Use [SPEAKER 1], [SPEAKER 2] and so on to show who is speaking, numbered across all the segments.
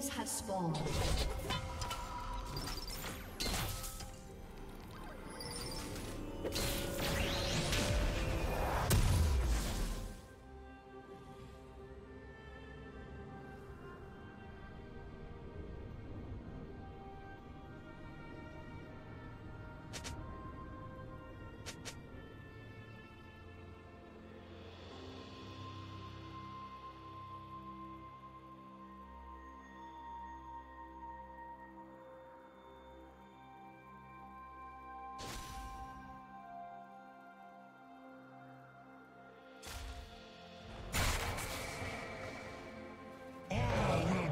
[SPEAKER 1] Minions have spawned.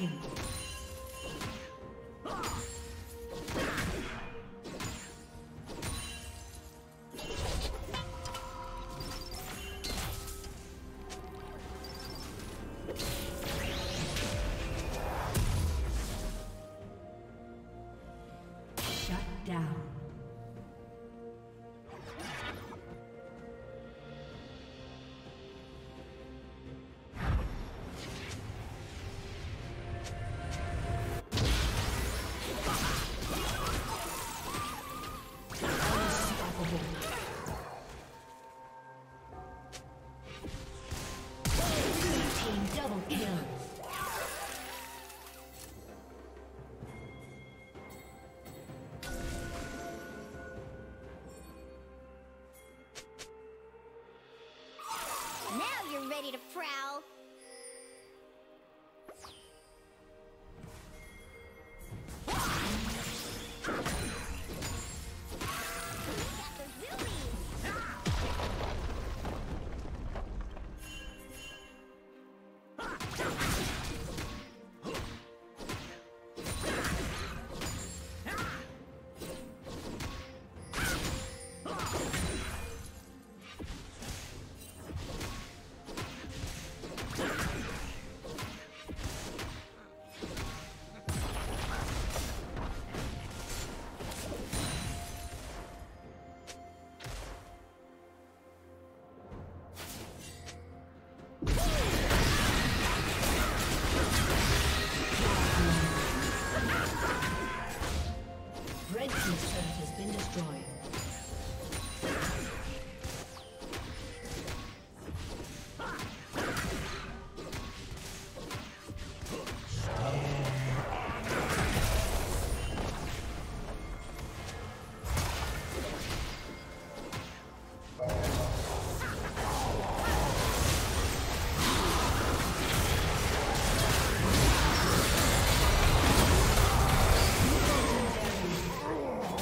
[SPEAKER 1] The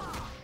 [SPEAKER 1] Ah!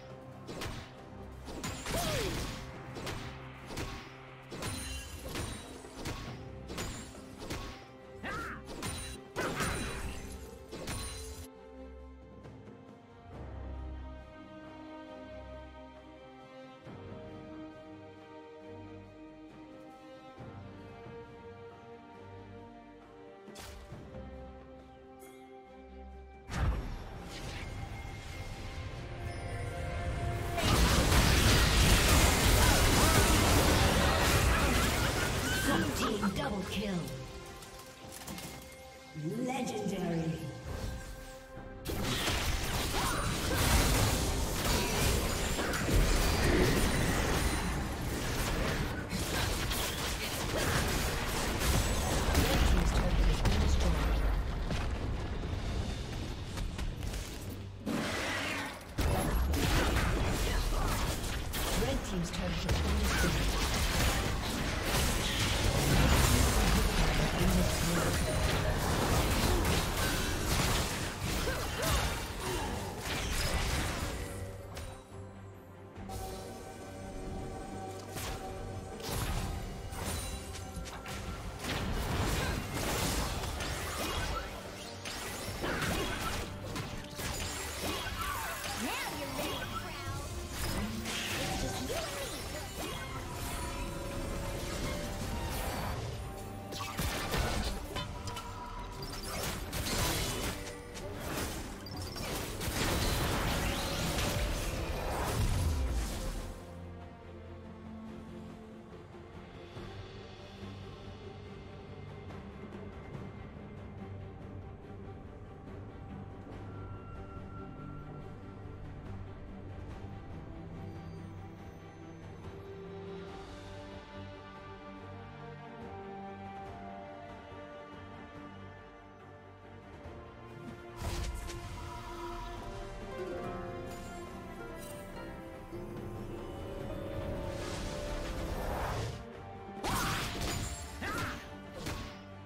[SPEAKER 1] Double kill. Legendary.